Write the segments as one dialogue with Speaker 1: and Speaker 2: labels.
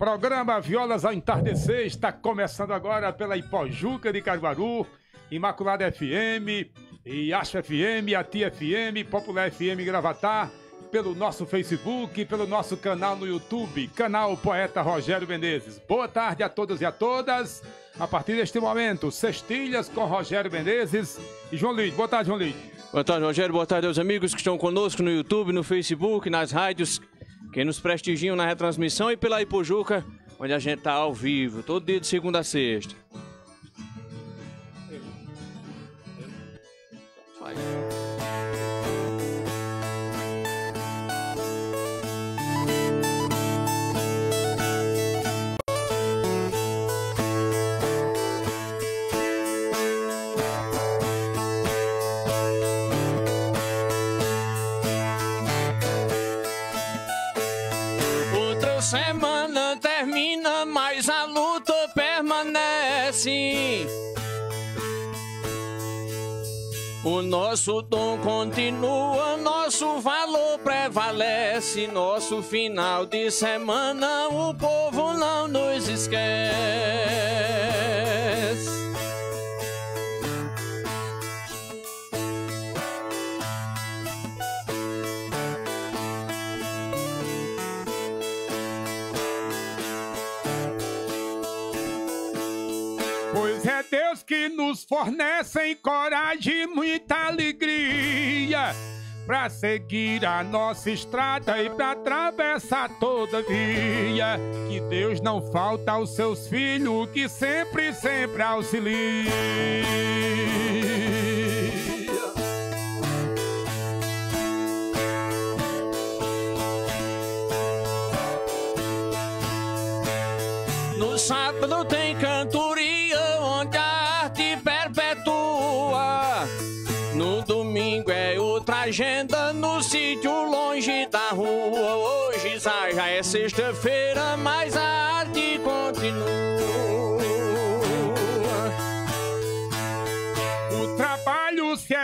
Speaker 1: Programa Violas ao Entardecer está começando agora pela Ipojuca de Caruaru, Imaculada FM, Iacho FM, Ati FM, Popular FM Gravatar, pelo nosso Facebook, pelo nosso canal no YouTube, canal Poeta Rogério Menezes. Boa tarde a todos e a todas. A partir deste momento, Cestilhas com Rogério Menezes e João Luiz. Boa tarde, João Luiz.
Speaker 2: Boa tarde, Rogério. Boa tarde aos amigos que estão conosco no YouTube, no Facebook, nas rádios, que nos prestigiam na retransmissão e pela Ipojuca, onde a gente está ao vivo, todo dia de segunda a sexta. Outra semana termina, mas a luta permanece. O nosso dom continua, nosso valor prevalece. Nosso final de semana, o povo não nos esquece.
Speaker 1: Deus que nos fornece coragem e muita alegria para seguir a nossa estrada e para atravessar toda via. Que Deus não falta aos seus filhos, que sempre, sempre auxilia.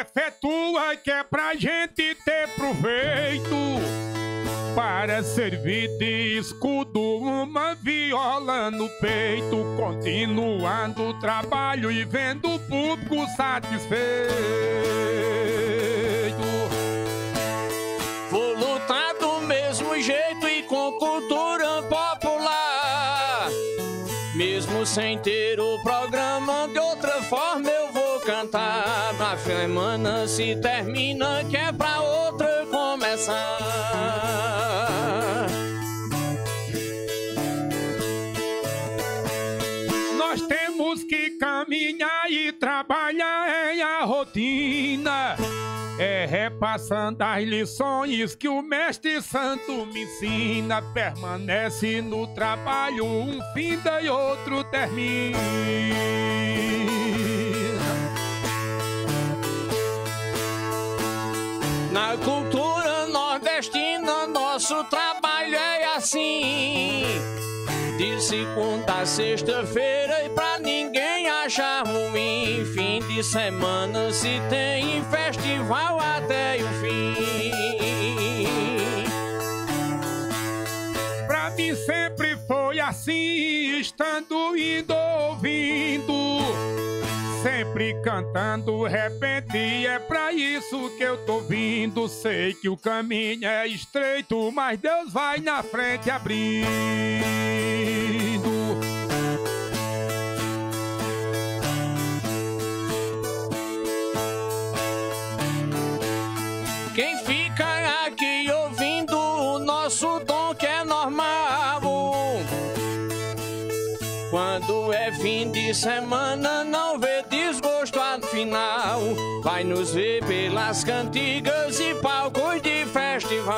Speaker 1: Efetua que é pra gente ter proveito. Para servir de escudo, uma viola no peito, continuando o trabalho e vendo o público satisfeito.
Speaker 2: Vou lutar do mesmo jeito e com cultura popular. Mesmo sem ter o programa, de outra forma eu cantar. A semana se termina, que é pra outra começar.
Speaker 1: Nós temos que caminhar e trabalhar em a rotina. É repassando as lições que o Mestre Santo me ensina. Permanece no trabalho, um finda e outro termina.
Speaker 2: Na cultura nordestina, nosso trabalho é assim. De segunda a sexta-feira e pra ninguém achar ruim. Fim de semana se tem festival até o fim.
Speaker 1: Pra mim sempre foi assim, estando indo ouvindo. Sempre cantando, repente, é pra isso que eu tô vindo. Sei que o caminho é estreito, mas Deus vai na frente abrindo.
Speaker 2: Quem fica aqui ouvindo o nosso dom que é normal. Quando é fim de semana, nos ver pelas cantigas e palcos de festival.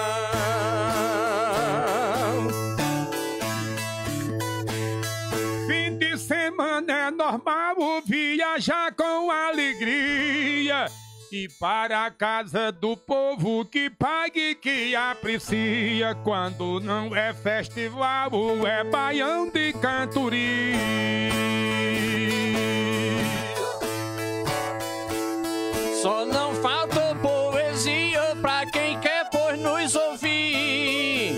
Speaker 1: Fim de semana é normal viajar com alegria. E para a casa do povo que pague que aprecia. Quando não é festival, é baião de cantoria.
Speaker 2: Só não faltou poesia pra quem quer por nos ouvir.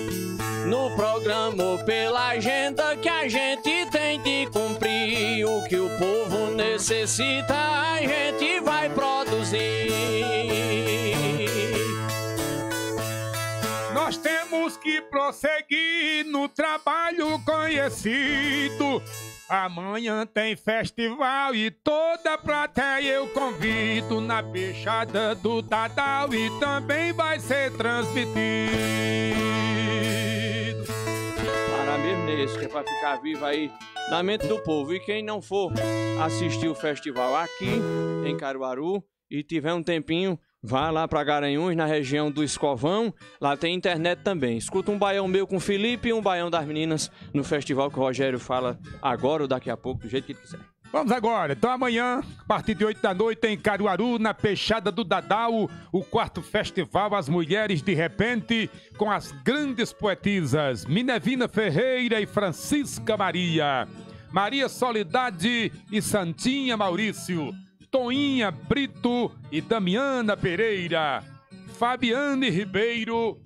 Speaker 2: No programa pela agenda que a gente tem de cumprir, o que o povo necessita a gente vai produzir.
Speaker 1: Nós temos que prosseguir no trabalho conhecido Amanhã tem festival e toda a plateia eu convido na peixada do Tadal e também vai ser transmitido.
Speaker 2: Para mesmo nesse, que é pra ficar vivo aí na mente do povo. E quem não for assistir o festival aqui em Caruaru e tiver um tempinho, Vá lá para Garanhuns, na região do Escovão. Lá tem internet também. Escuta um baião meu com Felipe e um baião das meninas no festival que o Rogério fala agora ou daqui a pouco, do jeito que ele quiser.
Speaker 1: Vamos agora. Então amanhã, a partir de 8 da noite, em Caruaru, na Peixada do Dadau, o quarto festival As Mulheres de Repente, com as grandes poetisas Minevina Ferreira e Francisca Maria. Maria Solidade e Santinha Maurício. Toinha Brito e Damiana Pereira, Fabiane Ribeiro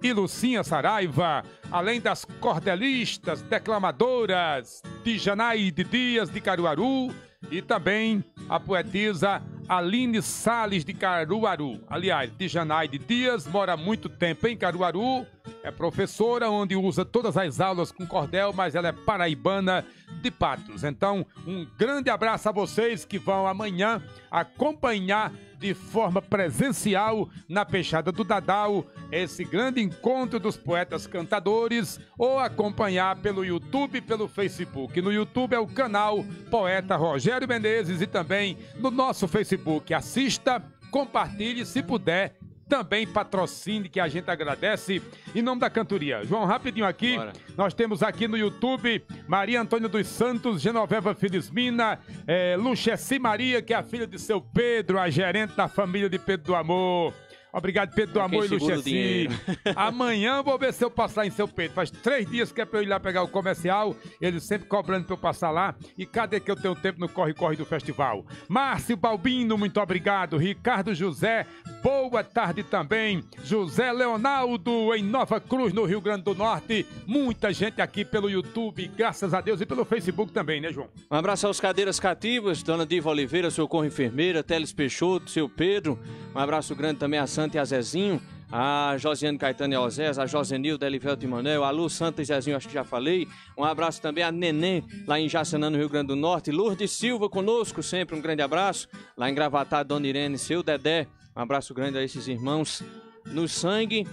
Speaker 1: e Lucinha Saraiva, além das cordelistas declamadoras de Janaíde Dias de Caruaru e também a poetisa Aline Sales de Caruaru. Aliás, de Janaíde Dias mora muito tempo em Caruaru, é professora onde usa todas as aulas com cordel, mas ela é paraibana de Patos. Então, um grande abraço a vocês que vão amanhã acompanhar de forma presencial na Peixada do Dadal esse grande encontro dos poetas cantadores ou acompanhar pelo YouTube e pelo Facebook. No YouTube é o canal Poeta Rogério Menezes e também no nosso Facebook. Assista, compartilhe se puder também patrocine, que a gente agradece. Em nome da cantoria. João, rapidinho aqui. Bora. Nós temos aqui no YouTube Maria Antônia dos Santos, Genoveva Filismina, é, Lucheci Maria, que é a filha de seu Pedro, a gerente da família de Pedro do Amor. Obrigado, Pedro do Amor e Lucheci. Amanhã vou ver se eu passar em seu Pedro. Faz três dias que é pra eu ir lá pegar o comercial. Ele sempre cobrando pra eu passar lá. E cadê que eu tenho tempo no corre-corre do festival? Márcio Balbino, muito obrigado. Ricardo José, boa tarde também. José Leonardo, em Nova Cruz, no Rio Grande do Norte. Muita gente aqui pelo YouTube, graças a Deus, e pelo Facebook também, né, João?
Speaker 2: Um abraço aos cadeiras cativas, Dona Diva Oliveira, Socorro Enfermeira, Teles Peixoto, seu Pedro. Um abraço grande também a Santa e a Zezinho, a Josiane Caetano e Osés, a Josenilda, Elivelto e Manel, a Lu Santa e Zezinho, acho que já falei. Um abraço também a Neném, lá em Jaçanã, no Rio Grande do Norte. Lourdes Silva conosco sempre, um grande abraço. Lá em Gravatá, Dona Irene, seu Dedé. Um abraço grande a esses irmãos no sangue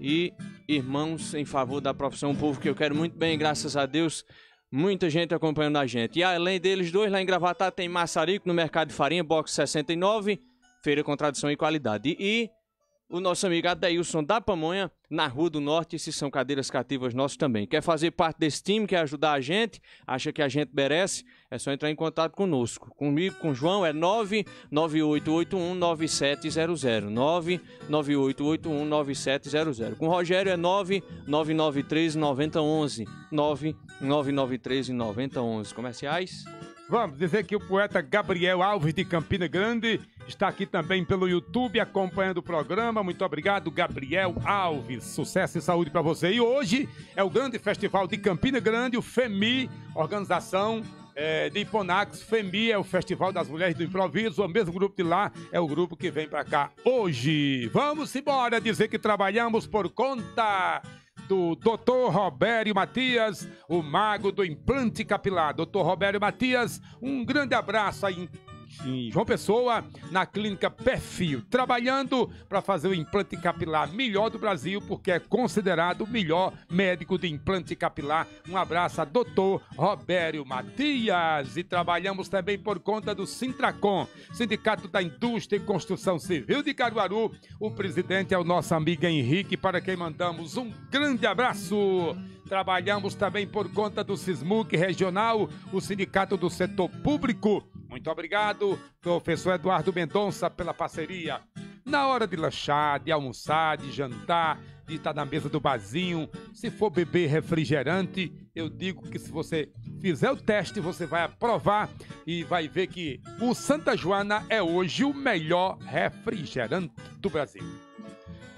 Speaker 2: e irmãos em favor da profissão, um povo que eu quero muito bem, graças a Deus. Muita gente acompanhando a gente. E além deles dois, lá em Gravatá tem Maçarico, no Mercado de Farinha, box 69 Feira com tradição e qualidade. E o nosso amigo Adeilson da Pamonha, na Rua do Norte. Esses são cadeiras cativas nossos também. Quer fazer parte desse time, quer ajudar a gente, acha que a gente merece, é só entrar em contato conosco. Comigo, com o João, é 998819700. 998819700. Com o Rogério é 99939011. 99939011. Comerciais?
Speaker 1: Vamos dizer que o poeta Gabriel Alves de Campina Grande está aqui também pelo YouTube acompanhando o programa. Muito obrigado, Gabriel Alves. Sucesso e saúde para você. E hoje é o grande festival de Campina Grande, o FEMI, organização é, de Iponax. FEMI é o Festival das Mulheres do Improviso. O mesmo grupo de lá é o grupo que vem para cá hoje. Vamos embora dizer que trabalhamos por conta do Dr. Robério Matias, o mago do implante capilar. Dr. Robério Matias, um grande abraço aí em João Pessoa, na clínica Perfil, trabalhando para fazer o implante capilar melhor do Brasil, porque é considerado o melhor médico de implante capilar. Um abraço a doutor Robério Matias. E trabalhamos também por conta do Sintracom, Sindicato da Indústria e Construção Civil de Caruaru. O presidente é o nosso amigo Henrique, para quem mandamos um grande abraço. Trabalhamos também por conta do SISMUC Regional, o Sindicato do Setor Público. Muito obrigado, professor Eduardo Mendonça, pela parceria. Na hora de lanchar, de almoçar, de jantar, de estar na mesa do barzinho, se for beber refrigerante, eu digo que se você fizer o teste, você vai aprovar e vai ver que o Santa Joana é hoje o melhor refrigerante do Brasil.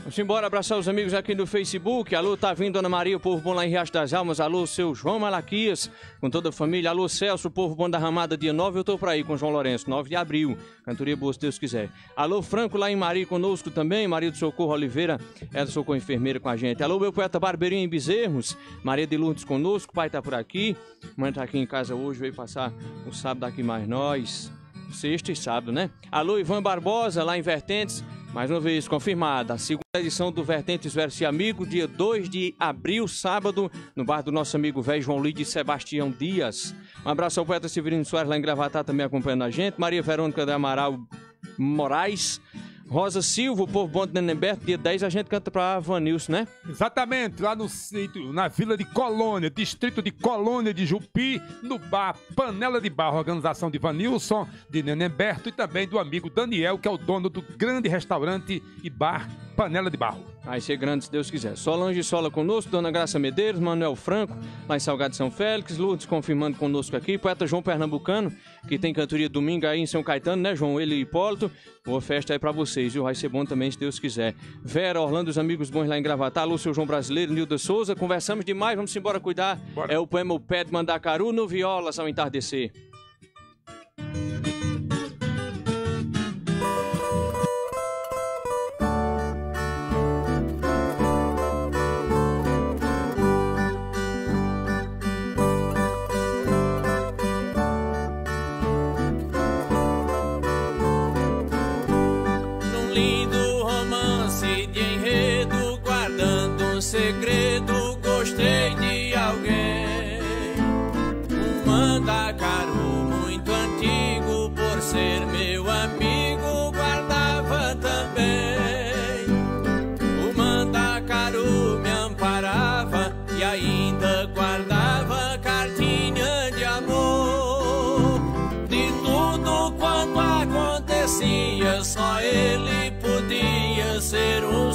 Speaker 2: Vamos embora abraçar os amigos aqui no Facebook. Alô, tá vindo Ana Maria, o povo bom lá em Riacho das Almas. Alô, seu João Malaquias, com toda a família. Alô, Celso, o povo bom da Ramada, dia 9. Eu tô por aí com João Lourenço, 9 de abril. Cantoria boa, se Deus quiser. Alô, Franco, lá em Maria conosco também. Maria do Socorro Oliveira, é do Socorro Enfermeira com a gente. Alô, meu poeta Barbeirinho em Bezerros. Maria de Lourdes conosco. pai tá por aqui. Mãe tá aqui em casa hoje, veio passar o sábado aqui mais nós. Sexta e sábado, né? Alô, Ivan Barbosa, lá em Vertentes. Mais uma vez confirmada, a segunda edição do Vertentes Verso Amigo, dia 2 de abril, sábado, no bar do nosso amigo velho João Lide Sebastião Dias. Um abraço ao poeta Severino Soares lá em Gravatá também acompanhando a gente. Maria Verônica de Amaral Moraes. Rosa Silva, o povo bom de Nenemberto, dia 10 a gente canta pra Vanilson, né?
Speaker 1: Exatamente, lá no sítio, na vila de Colônia, distrito de Colônia de Jupi, no bar Panela de Barro, organização de Vanilson, de Nenemberto e também do amigo Daniel, que é o dono do grande restaurante e bar Panela de Barro.
Speaker 2: Vai ser grande se Deus quiser. Solange Sola conosco, Dona Graça Medeiros, Manuel Franco, lá em Salgado São Félix, Lourdes confirmando conosco aqui, poeta João Pernambucano, que tem cantoria domingo aí em São Caetano, né, João? Ele e Hipólito. Boa festa aí pra vocês, viu? Vai ser bom também se Deus quiser. Vera, Orlando, os amigos bons lá em Gravatar, Lúcio João Brasileiro, Nilda Souza, conversamos demais, vamos embora cuidar. Bora. É o poema O Pé de Mandacaru no Violas ao entardecer.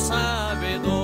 Speaker 2: Abaixo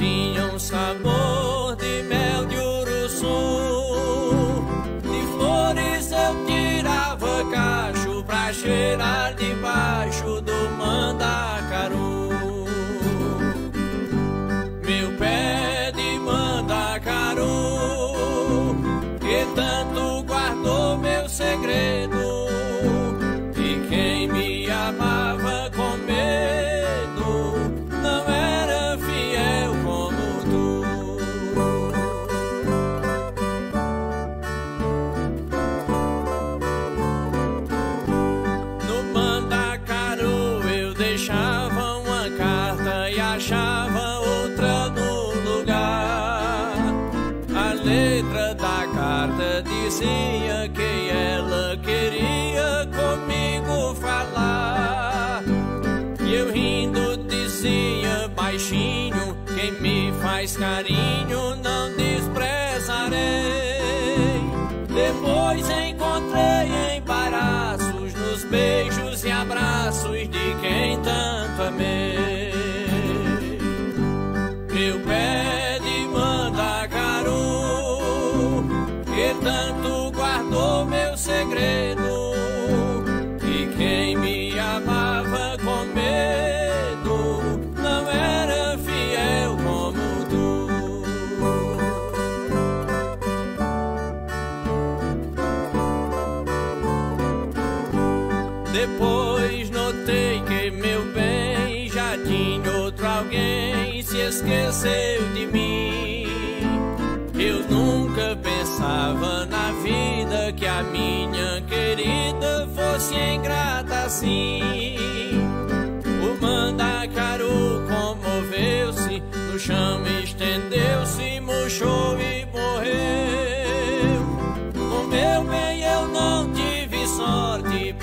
Speaker 2: continham sabor de mel de uruçu. De flores eu tirava cacho pra cheirar debaixo mais carinho não desprezarei. Depois encontrei embaraços nos beijos e abraços de quem tanto amei. se esqueceu de mim. Eu nunca pensava na vida que a minha querida fosse ingrata assim. O mandacaru comoveu-se, no chão estendeu-se, murchou e morreu. O meu bem, eu não tive sorte,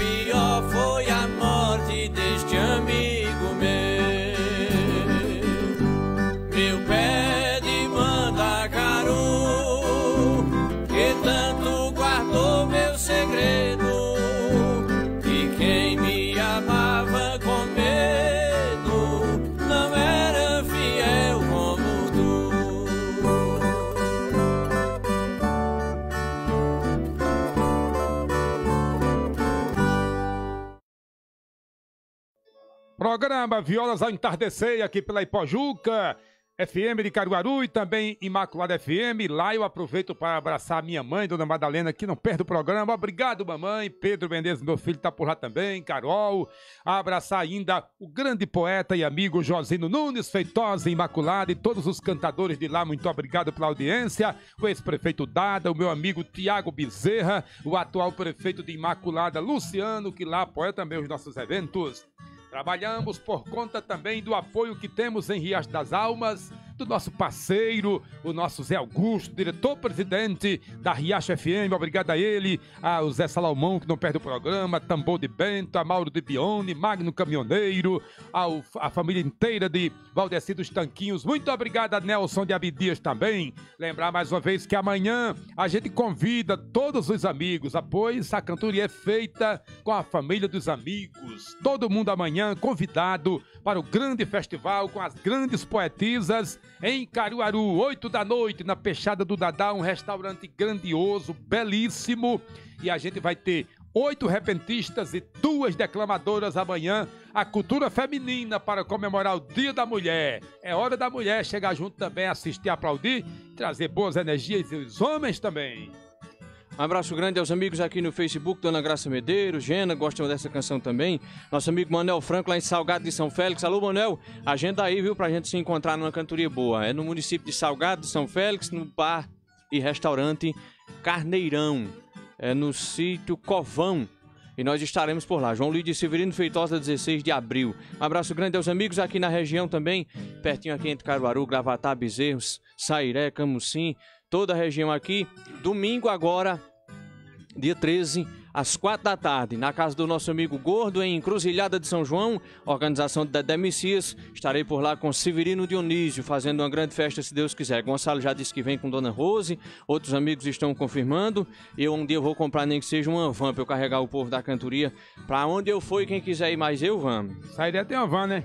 Speaker 1: Programa Violas ao Entardecer aqui pela Ipojuca, FM de Caruaru e também Imaculada FM. Lá eu aproveito para abraçar minha mãe, Dona Madalena, que não perde o programa. Obrigado, mamãe. Pedro Mendes, meu filho, tá por lá também. Carol. Abraçar ainda o grande poeta e amigo Josino Nunes, Feitosa, Imaculada e todos os cantadores de lá. Muito obrigado pela audiência. O ex-prefeito Dada, o meu amigo Tiago Bezerra, o atual prefeito de Imaculada, Luciano, que lá apoia também os nossos eventos. Trabalhamos por conta também do apoio que temos em Rias das Almas, do nosso parceiro, o nosso Zé Augusto, diretor-presidente da Riacho FM. Obrigado a ele, ao Zé Salomão, que não perde o programa, Tambor de Bento, a Mauro de Bione, Magno Caminhoneiro, ao, a família inteira de Valdeci dos Tanquinhos. Muito obrigado a Nelson de Abidias também. Lembrar mais uma vez que amanhã a gente convida todos os amigos, pois a cantoria é feita com a família dos amigos. Todo mundo amanhã convidado para o grande festival com as grandes poetisas em Caruaru, 8 da noite, na Peixada do Dadá, um restaurante grandioso, belíssimo. E a gente vai ter oito repentistas e duas declamadoras amanhã, a cultura feminina para comemorar o Dia da Mulher. É hora da mulher chegar junto também, assistir, aplaudir, trazer boas energias e os homens também.
Speaker 2: Um abraço grande aos amigos aqui no Facebook, Dona Graça Medeiros, Gena, gostam dessa canção também. Nosso amigo Manel Franco, lá em Salgado de São Félix. Alô, Manel, agenda aí, viu, pra gente se encontrar numa cantoria boa. É no município de Salgado de São Félix, no bar e restaurante Carneirão. É no sítio Covão. E nós estaremos por lá. João Lídio Severino Feitosa, 16 de abril. Um abraço grande aos amigos aqui na região também, pertinho aqui entre Caruaru, Gravatá, Bezerros, Sairé, Camucim, toda a região aqui. Domingo agora, dia 13, às 4 da tarde, na casa do nosso amigo Gordo, em Encruzilhada de São João, organização de Dedé Messias. Estarei por lá com Severino Dionísio, fazendo uma grande festa, se Deus quiser. Gonçalo já disse que vem com Dona Rose, outros amigos estão confirmando. Eu um dia vou comprar nem que seja uma van para eu carregar o povo da cantoria. Para onde eu for, quem quiser ir mais, eu vamos.
Speaker 1: Sairé tem uma van, né?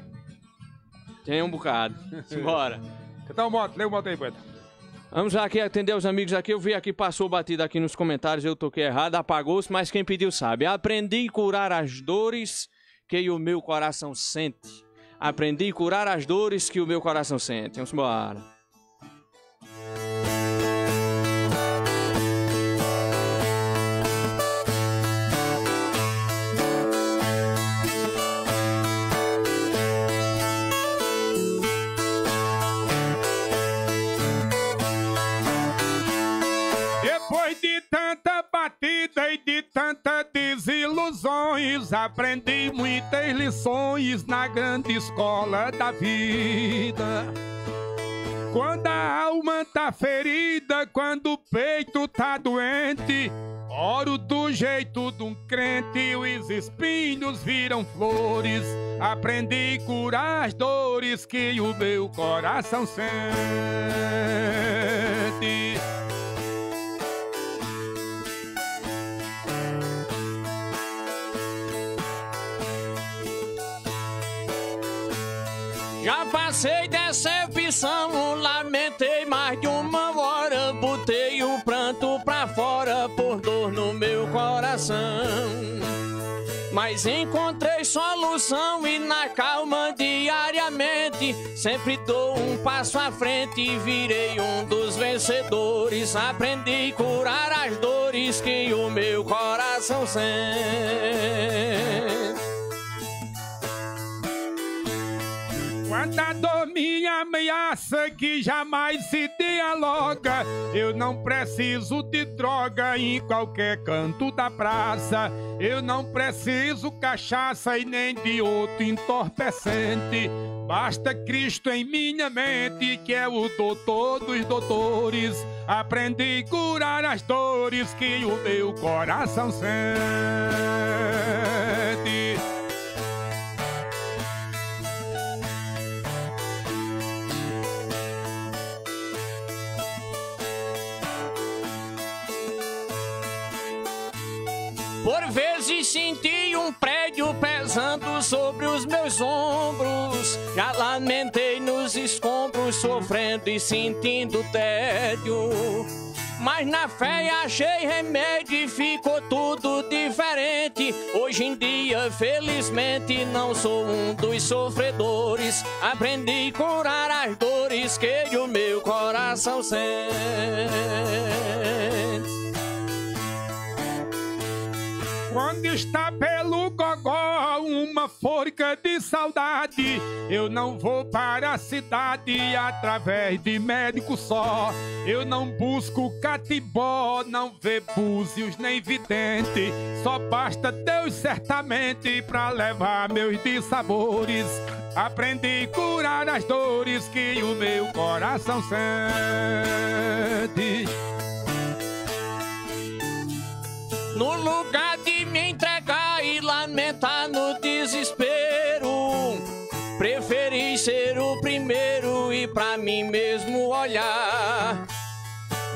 Speaker 2: Tem um bocado. Simbora.
Speaker 1: Que tal o moto? Lê o moto aí, poeta.
Speaker 2: Vamos aqui atender os amigos aqui. Eu vi aqui, passou batido aqui nos comentários, eu toquei errado, apagou-se, mas quem pediu sabe. Aprendi a curar as dores que o meu coração sente. Aprendi a curar as dores que o meu coração sente. Vamos embora.
Speaker 1: Aprendi muitas lições na grande escola da vida. Quando a alma tá ferida, quando o peito tá doente, oro do jeito de um crente, os espinhos viram flores. Aprendi a curar as dores que o meu coração sente.
Speaker 2: Já passei decepção, lamentei mais de uma hora, botei o pranto pra fora por dor no meu coração. Mas encontrei solução e na calma diariamente sempre dou um passo à frente e virei um dos vencedores. Aprendi a curar as dores que o meu coração sente.
Speaker 1: Quando a dor me ameaça que jamais se dialoga, eu não preciso de droga em qualquer canto da praça. Eu não preciso cachaça e nem de outro entorpecente. Basta Cristo em minha mente, que é o doutor dos doutores. Aprendi a curar as dores que o meu coração sente.
Speaker 2: Por vezes senti um prédio pesando sobre os meus ombros. Já lamentei nos escombros, sofrendo e sentindo tédio. Mas na fé achei remédio e ficou tudo diferente. Hoje em dia, felizmente, não sou um dos sofredores. Aprendi a curar as dores que o meu coração sente.
Speaker 1: Quando está pelo gogó uma forca de saudade, eu não vou para a cidade através de médico só. Eu não busco catibó, não vê búzios nem vidente. Só basta Deus certamente pra levar meus dissabores. Aprendi a curar as dores que o meu coração sente.
Speaker 2: No lugar de me entregar e lamentar no desespero, preferi ser o primeiro e pra mim mesmo olhar.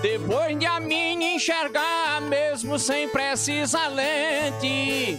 Speaker 2: Depois de a mim enxergar, mesmo sem precisar lente.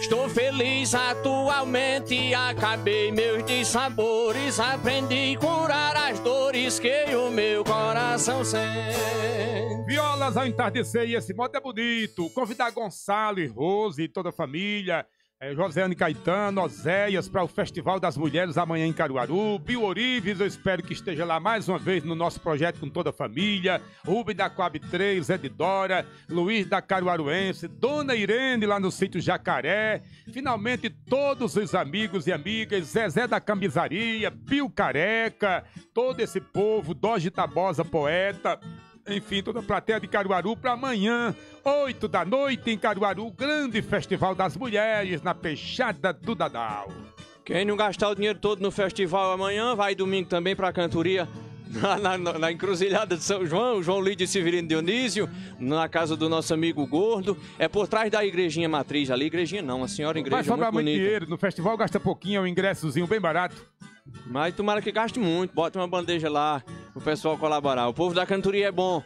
Speaker 2: Estou feliz atualmente, acabei meus dissabores, aprendi a curar as dores que o meu coração sente.
Speaker 1: Violas ao entardecer e esse modo é bonito. Convidar Gonçalo e Rose e toda a família. É, Josiane Caetano, Oséias para o Festival das Mulheres amanhã em Caruaru. Bio Orives, eu espero que esteja lá mais uma vez no nosso projeto com toda a família. Rubem da Coab 3, Edidora, Luiz da Caruaruense, Dona Irene lá no sítio Jacaré. Finalmente todos os amigos e amigas, Zezé da Cambizaria, Pio Careca, todo esse povo, Doge Tabosa Poeta, enfim, toda a plateia de Caruaru para amanhã, 8 da noite em Caruaru, grande festival das mulheres na Peixada do Dadal.
Speaker 2: Quem não gastar o dinheiro todo no festival amanhã, vai domingo também pra cantoria. Na, na, na, encruzilhada de São João, João Lídio Severino Dionísio, na casa do nosso amigo Gordo. É por trás da igrejinha matriz ali. Igrejinha não, a senhora igreja
Speaker 1: Vai sobrar
Speaker 2: muito
Speaker 1: muito dinheiro, no festival gasta pouquinho, é um ingressozinho bem barato.
Speaker 2: Mas tomara que gaste muito. Bota uma bandeja lá o pessoal colaborar. O povo da cantoria é bom.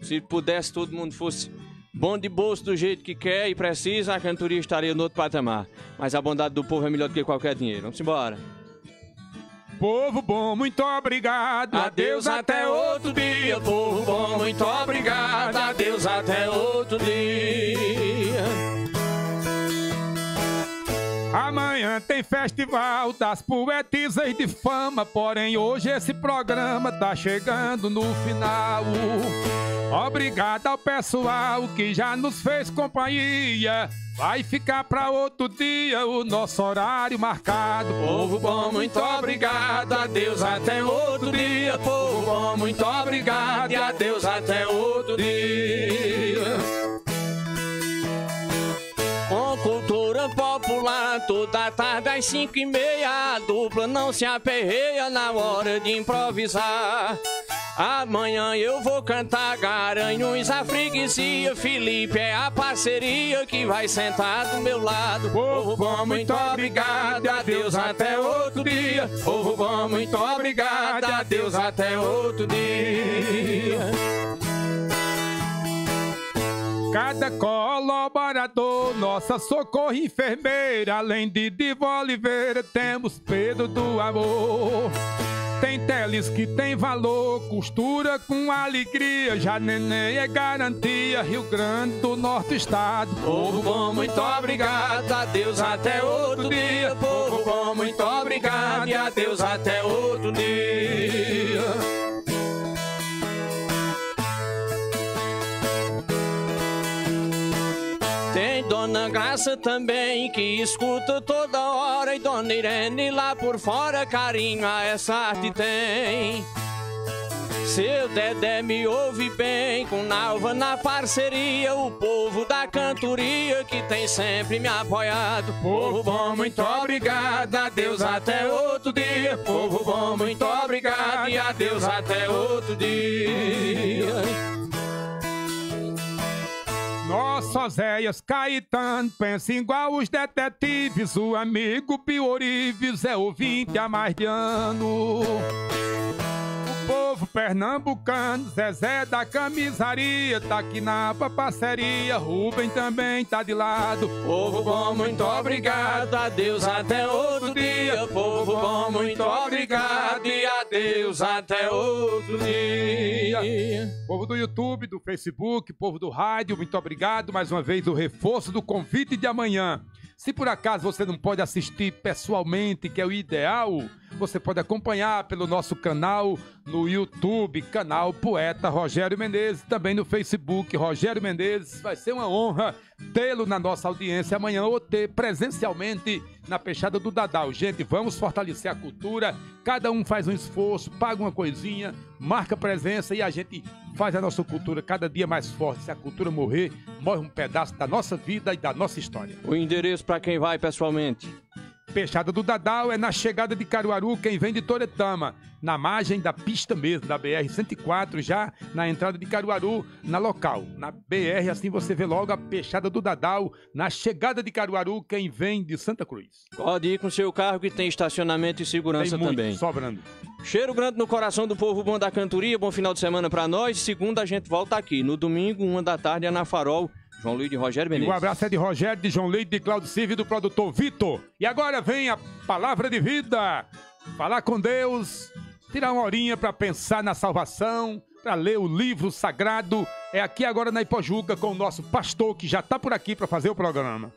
Speaker 2: Se pudesse, todo mundo fosse bom de bolso do jeito que quer e precisa, a cantoria estaria no outro patamar. Mas a bondade do povo é melhor do que qualquer dinheiro. Vamos embora.
Speaker 1: Povo bom, muito obrigado.
Speaker 2: Adeus até outro dia, povo bom. Muito obrigado. Adeus até outro dia.
Speaker 1: Amanhã tem festival das poetisas de fama, porém hoje esse programa tá chegando no final. Obrigado ao pessoal que já nos fez companhia. Vai ficar pra outro dia o nosso horário marcado.
Speaker 2: Povo bom, muito obrigado. Adeus até outro dia. Povo bom, muito obrigado. E adeus até outro toda tarde às cinco e meia, a dupla não se aperreia na hora de improvisar. Amanhã eu vou cantar Garanhuns, a freguesia, Felipe é a parceria que vai sentar do meu lado. Povo bom, muito obrigado, adeus até outro dia. Povo bom, muito obrigado, adeus até outro dia.
Speaker 1: Cada colaborador, nossa socorro enfermeira, além de Diva Oliveira, temos Pedro do Amor. Tem teles que tem valor, costura com alegria, já neném é garantia, Rio Grande do Norte Estado.
Speaker 2: Povo bom, muito obrigado, adeus até outro dia. Povo bom, muito obrigado e adeus também que escuta toda hora e Dona Irene lá por fora carinho a essa arte tem. Seu Dedé me ouve bem, com Nalva na parceria, o povo da cantoria que tem sempre me apoiado. Povo bom, muito obrigado, adeus até outro dia. Povo bom, muito obrigado e adeus até outro dia.
Speaker 1: Nossa, Zéias Caetano, pensa igual os detetives. O amigo Piorives é ouvinte há mais de ano povo pernambucano, Zezé da camisaria, tá aqui na parceria, Rubem também tá de lado.
Speaker 2: Povo bom, muito obrigado, adeus até outro dia. Povo bom, muito obrigado e adeus até outro dia.
Speaker 1: Povo do YouTube, do Facebook, povo do rádio, muito obrigado mais uma vez o reforço do convite de amanhã. Se por acaso você não pode assistir pessoalmente, que é o ideal, você pode acompanhar pelo nosso canal no YouTube, canal Poeta Rogério Menezes, também no Facebook Rogério Menezes. Vai ser uma honra tê-lo na nossa audiência amanhã ou ter presencialmente na Peixada do Dadal. Gente, vamos fortalecer a cultura. Cada um faz um esforço, paga uma coisinha, marca presença e a gente faz a nossa cultura cada dia mais forte. Se a cultura morrer, morre um pedaço da nossa vida e da nossa história.
Speaker 2: O endereço para quem vai pessoalmente.
Speaker 1: Peixada do Dadal é na chegada de Caruaru, quem vem de Toretama, na margem da pista mesmo, da BR-104, já na entrada de Caruaru, na local. Na BR, assim você vê logo a Peixada do Dadal, na chegada de Caruaru, quem vem de Santa Cruz.
Speaker 2: Pode ir com seu carro que tem estacionamento e segurança
Speaker 1: tem muito,
Speaker 2: também.
Speaker 1: sobrando.
Speaker 2: Cheiro grande no coração do povo bom da cantoria, bom final de semana para nós. Segunda a gente volta aqui, no domingo, uma da tarde, é na Farol, João Luiz de Rogério Menezes.
Speaker 1: E um abraço é de Rogério, de João Luiz, de Claudio Silva e do produtor Vitor. E agora vem a palavra de vida. Falar com Deus, tirar uma horinha para pensar na salvação, para ler o livro sagrado. É aqui agora na Ipojuca com o nosso pastor que já está por aqui para fazer o programa.